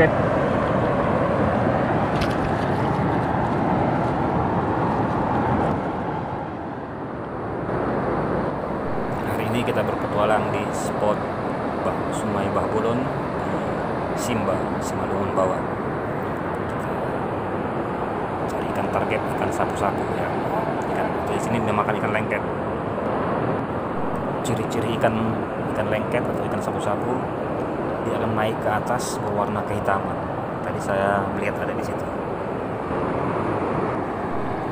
lengket Hari ini kita berpetualang di spot bah, Sungai Bahbolon di Simba, Simalungun Bawah. Cari ikan target, ikan sapu-sapu ya. Ikan di sini dinamakan ikan lengket. Ciri-ciri ikan ikan lengket atau ikan sapu-sapu dia akan naik ke atas berwarna kehitaman. Tadi saya melihat ada di situ.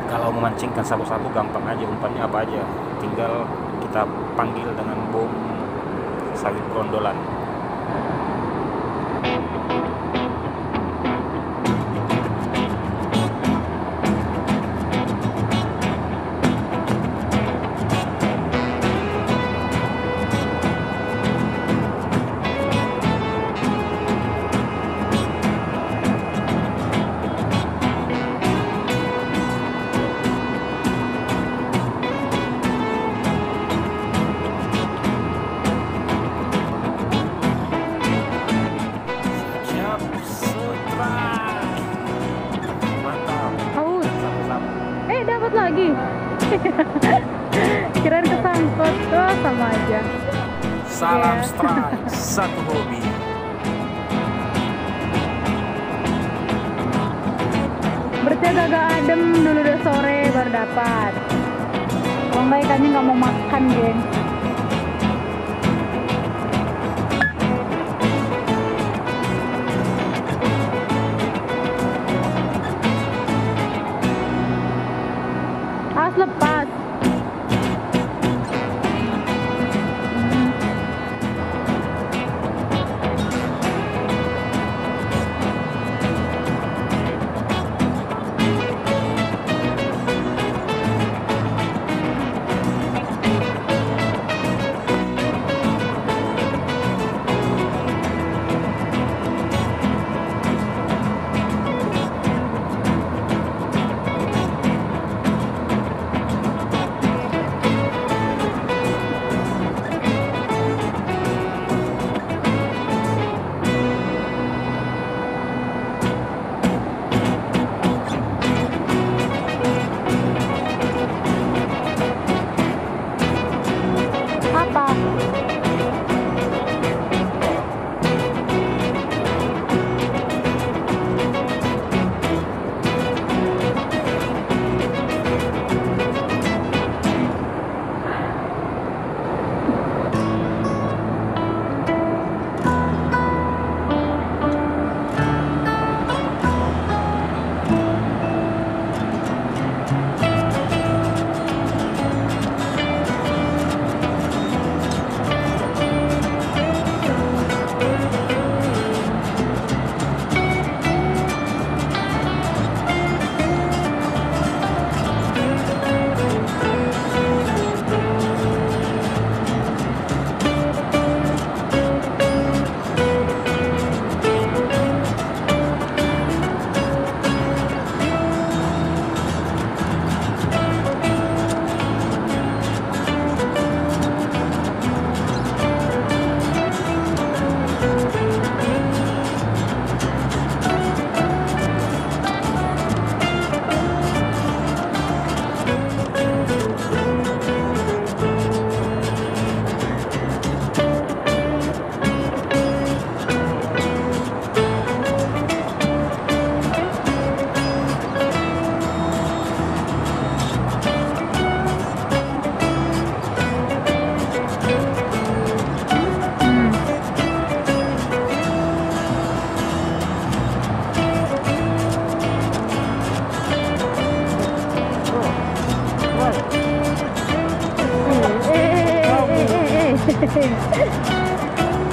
Kalau memancing ikan sapu-sapu gampang aja umpannya apa aja. Tinggal kita panggil dengan bom sawit grondolan. Lagi. Kirain kesangkut. Oh sama aja. Salam Iya. strike, satu hobi. Berjaga agak adem dulu udah sore baru dapat. Kalau enggak ikannya nggak mau makan, geng.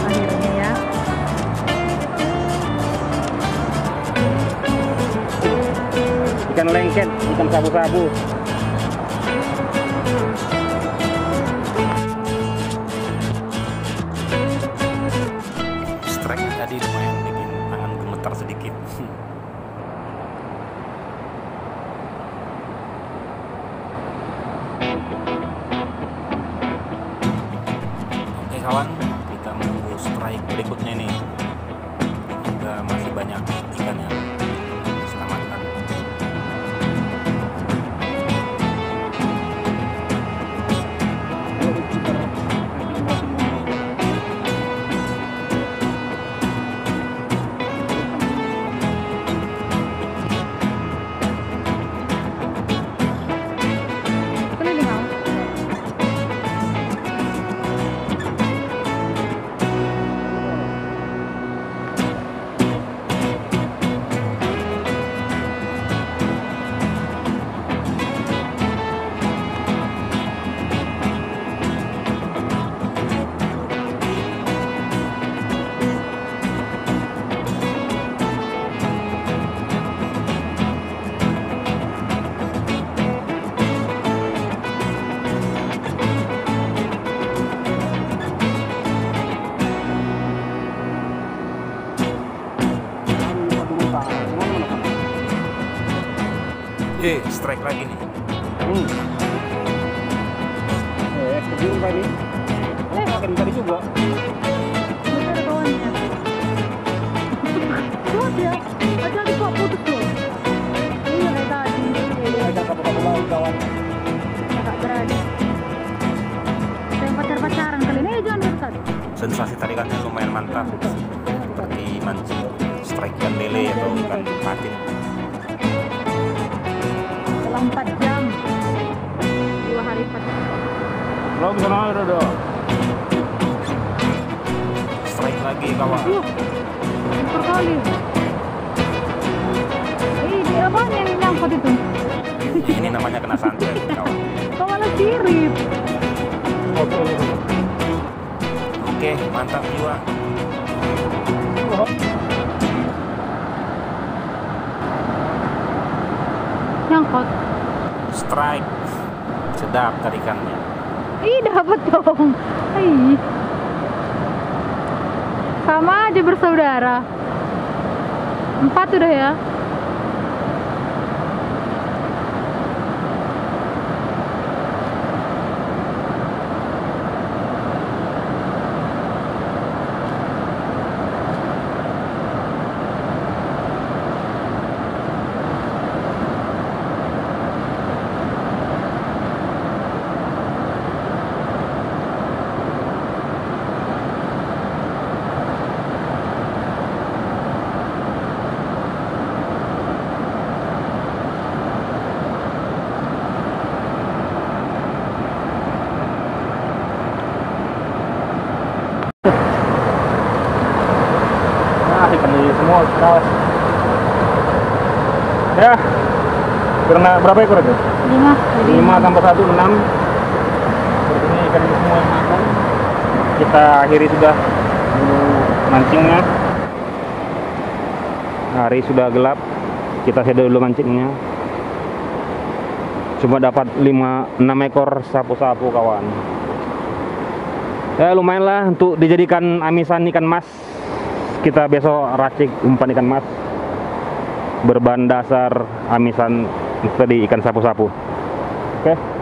Akhirnya ya. Ikan lengket, ikan sabu-sabu. Lagi nih. Hmm. Eh, kebun tadi. Eh, Makan tadi juga. Ada kawannya. Tuh dia, ada lagi kok putus tuh. Iya kayak tadi. Ada kamu-kamu lagi kawan. kakak beradik. Kayak pacar-pacaran kali ini. Jangan dekat. Sensasi tarikannya lumayan mantap. Seperti mancing strike ikan lele atau ikan patin. Selang 4 jam. Dua hari 4 jam. Dong. Strike lagi kawan. Yuh, super kali. Eh, ini apa yang nyangkut itu? Ini namanya kena santet kawan. Kok malah sirip? Oke. Mantap jiwa. Nyangkut. Strike. Sedap tarikannya. Ih, dapat dong. Ih. Sama aja bersaudara. Empat udah ya. Nah, ikan ini semua kawan. Ya. Karena berapa ekor itu? Lima. 5 tambah 1 6. Seperti ini ikan ini semua yang makan. Kita akhiri sudah mancingnya. Hari sudah gelap. Kita sedot dulu mancingnya. Cuma dapat 5 6 ekor sapu-sapu kawan. Ya lumayan lah untuk dijadikan amisan ikan mas. Kita besok racik umpan ikan mas berbahan dasar amisan tadi ikan sapu-sapu. Oke.